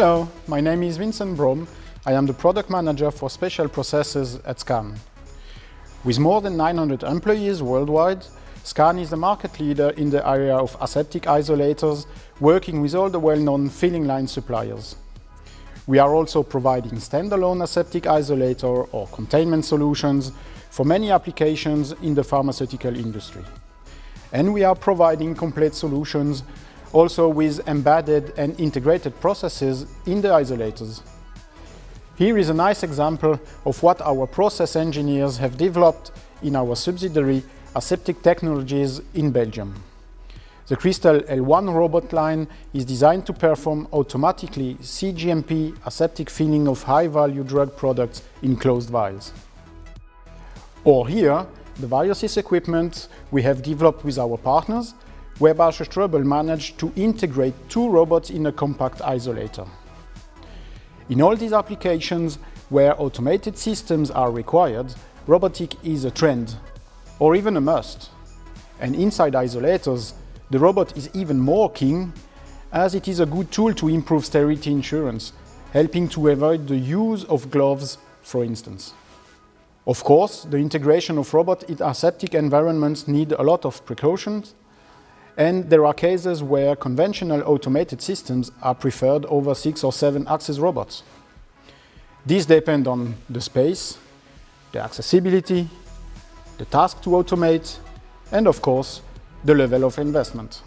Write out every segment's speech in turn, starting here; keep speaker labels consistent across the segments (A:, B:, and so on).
A: Hello, my name is Vincent Brom. I am the product manager for special processes at SKAN. With more than 900 employees worldwide, SKAN is the market leader in the area of aseptic isolators, working with all the well-known filling line suppliers. We are also providing standalone aseptic isolator or containment solutions for many applications in the pharmaceutical industry. And we are providing complete solutions also with embedded and integrated processes in the isolators. Here is a nice example of what our process engineers have developed in our subsidiary Aseptic Technologies in Belgium. The Crystal L1 robot line is designed to perform automatically CGMP aseptic filling of high-value drug products in closed vials. Or here, the Variosys equipment we have developed with our partners where Bausch Ströbel managed to integrate two robots in a compact isolator. In all these applications where automated systems are required, robotic is a trend, or even a must. And inside isolators, the robot is even more king, as it is a good tool to improve sterility insurance, helping to avoid the use of gloves, for instance. Of course, the integration of robot in aseptic environments need a lot of precautions, and there are cases where conventional automated systems are preferred over six or seven axis robots. These depend on the space, the accessibility, the task to automate, and of course, the level of investment.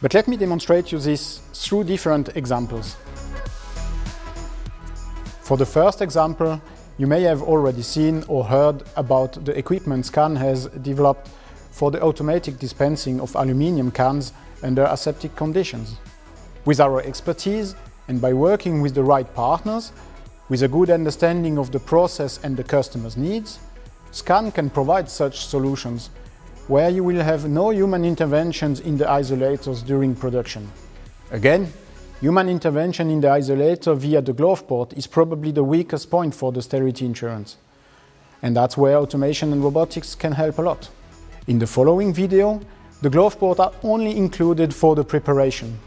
A: But let me demonstrate you this through different examples. For the first example, you may have already seen or heard about the equipment SKAN has developed for the automatic dispensing of aluminium cans under aseptic conditions. With our expertise and by working with the right partners, with a good understanding of the process and the customer's needs, SKAN can provide such solutions where you will have no human interventions in the isolators during production. Again, human intervention in the isolator via the glove port is probably the weakest point for the sterility insurance. And that's where automation and robotics can help a lot. In the following video, the glove port are only included for the preparation.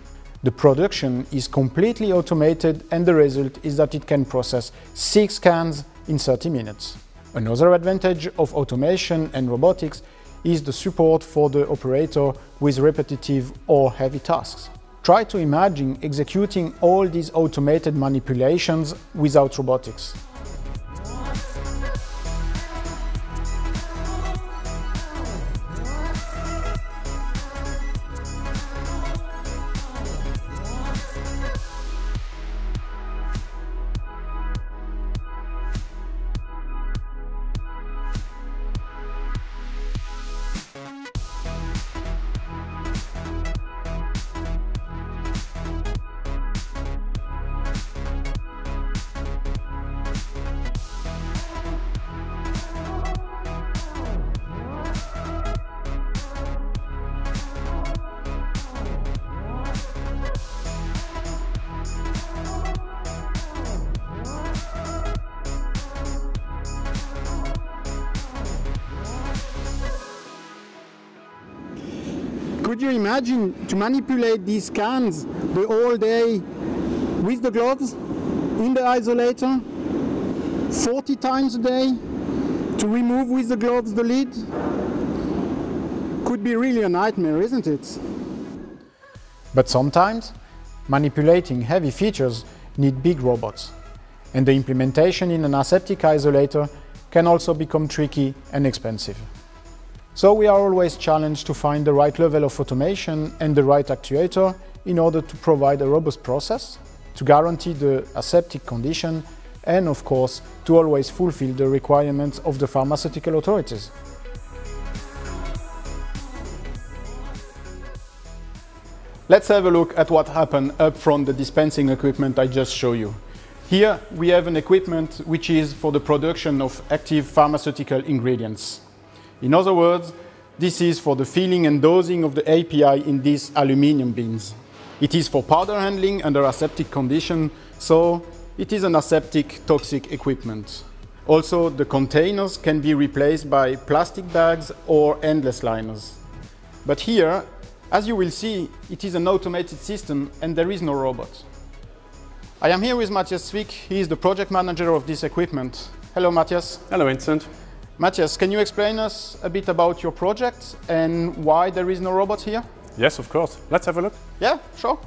A: The production is completely automated and the result is that it can process 6 cans in 30 minutes. Another advantage of automation and robotics is the support for the operator with repetitive or heavy tasks. Try to imagine executing all these automated manipulations without robotics. Could you imagine to manipulate these cans the whole day with the gloves in the isolator 40 times a day to remove with the gloves the lid? Could be really a nightmare, isn't it? But sometimes manipulating heavy features need big robots and the implementation in an aseptic isolator can also become tricky and expensive. So we are always challenged to find the right level of automation and the right actuator in order to provide a robust process, to guarantee the aseptic condition, and of course, to always fulfill the requirements of the pharmaceutical authorities. Let's have a look at what happened up from the dispensing equipment I just showed you. Here we have an equipment which is for the production of active pharmaceutical ingredients. In other words, this is for the filling and dosing of the API in these aluminium bins. It is for powder handling under aseptic condition, so it is an aseptic toxic equipment. Also, the containers can be replaced by plastic bags or endless liners. But here, as you will see, it is an automated system and there is no robot. I am here with Matthias Zwick. He is the project manager of this equipment. Hello, Matthias.
B: Hello, Vincent.
A: Matthias, can you explain us a bit about your project and why there is no robot here?
B: Yes, of course. Let's have a look.
A: Yeah, sure.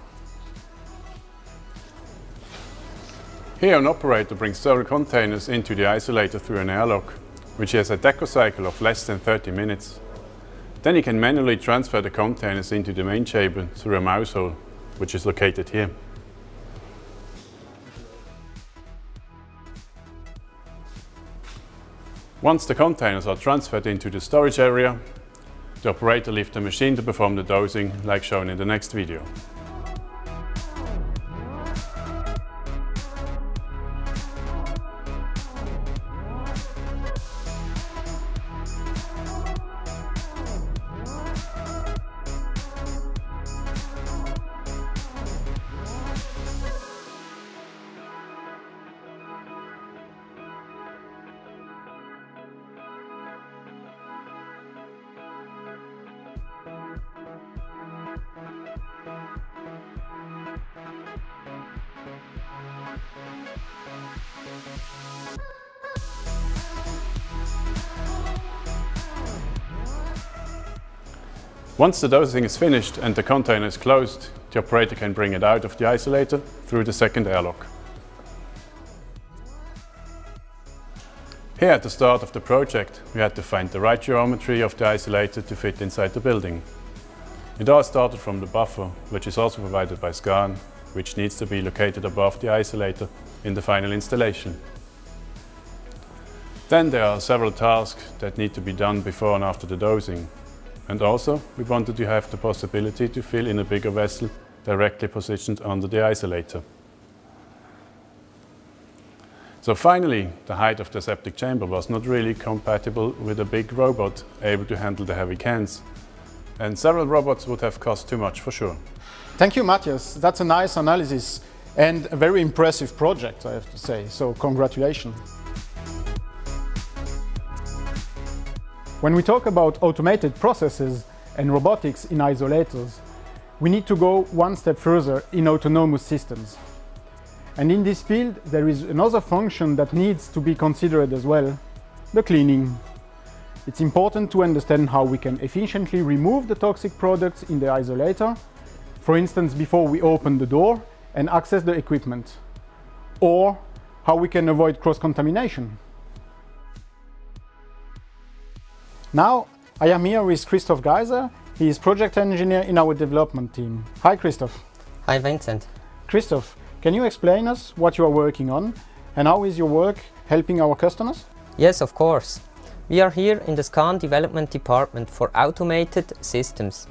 B: Here an operator brings several containers into the isolator through an airlock, which has a deco cycle of less than 30 minutes. Then he can manually transfer the containers into the main chamber through a mouse hole, which is located here. Once the containers are transferred into the storage area, the operator leaves the machine to perform the dosing like shown in the next video. Once the dosing is finished and the container is closed, the operator can bring it out of the isolator through the second airlock. Here at the start of the project, we had to find the right geometry of the isolator to fit inside the building. It all started from the buffer, which is also provided by SKAN, which needs to be located above the isolator in the final installation. Then there are several tasks that need to be done before and after the dosing, and also, we wanted to have the possibility to fill in a bigger vessel directly positioned under the isolator. So finally, the height of the septic chamber was not really compatible with a big robot able to handle the heavy cans. And several robots would have cost too much for sure.
A: Thank you, Matthias. That's a nice analysis and a very impressive project, I have to say. So congratulations. When we talk about automated processes and robotics in isolators, we need to go one step further in autonomous systems. And in this field, there is another function that needs to be considered as well, the cleaning. It's important to understand how we can efficiently remove the toxic products in the isolator, for instance, before we open the door and access the equipment, or how we can avoid cross-contamination. Now, I am here with Christoph Geiser. He is project engineer in our development team. Hi, Christoph.
C: Hi, Vincent.
A: Christoph, can you explain us what you are working on and how is your work helping our customers?
C: Yes, of course. We are here in the SKAN development department for automated systems.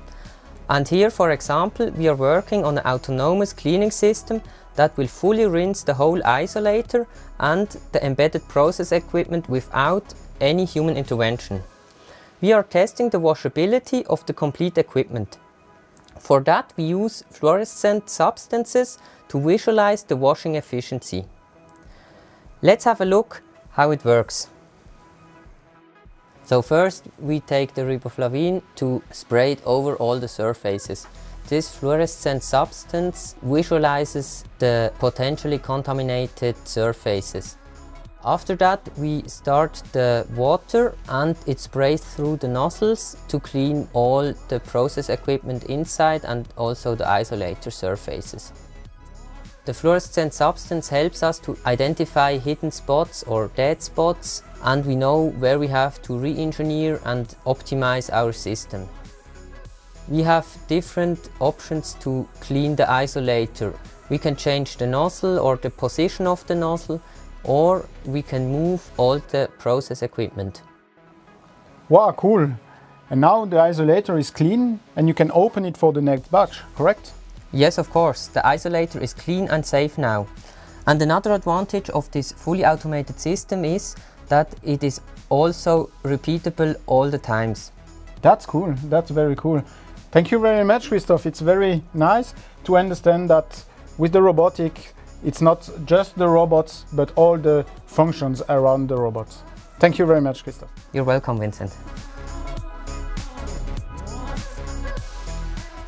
C: And here, for example, we are working on an autonomous cleaning system that will fully rinse the whole isolator and the embedded process equipment without any human intervention. We are testing the washability of the complete equipment. For that we use fluorescent substances to visualize the washing efficiency. Let's have a look how it works. So first we take the riboflavin to spray it over all the surfaces. This fluorescent substance visualizes the potentially contaminated surfaces. After that we start the water and it sprays through the nozzles to clean all the process equipment inside and also the isolator surfaces. The fluorescent substance helps us to identify hidden spots or dead spots and we know where we have to re-engineer and optimize our system. We have different options to clean the isolator. We can change the nozzle or the position of the nozzle or we can move all the process equipment.
A: Wow, cool. And now the isolator is clean and you can open it for the next batch, correct?
C: Yes, of course. The isolator is clean and safe now. And another advantage of this fully automated system is that it is also repeatable all the times.
A: That's cool. That's very cool. Thank you very much, Christoph. It's very nice to understand that with the robotic it's not just the robots, but all the functions around the robots. Thank you very much, Christoph.
C: You're welcome, Vincent.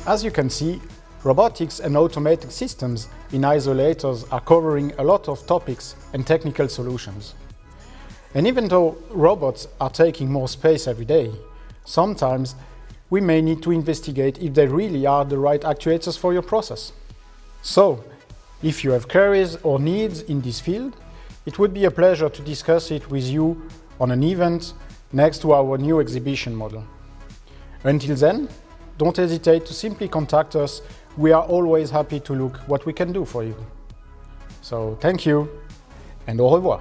A: As you can see, robotics and automated systems in isolators are covering a lot of topics and technical solutions. And even though robots are taking more space every day, sometimes we may need to investigate if they really are the right actuators for your process. So, if you have queries or needs in this field, it would be a pleasure to discuss it with you on an event next to our new exhibition model. Until then, don't hesitate to simply contact us. We are always happy to look what we can do for you. So thank you and au revoir.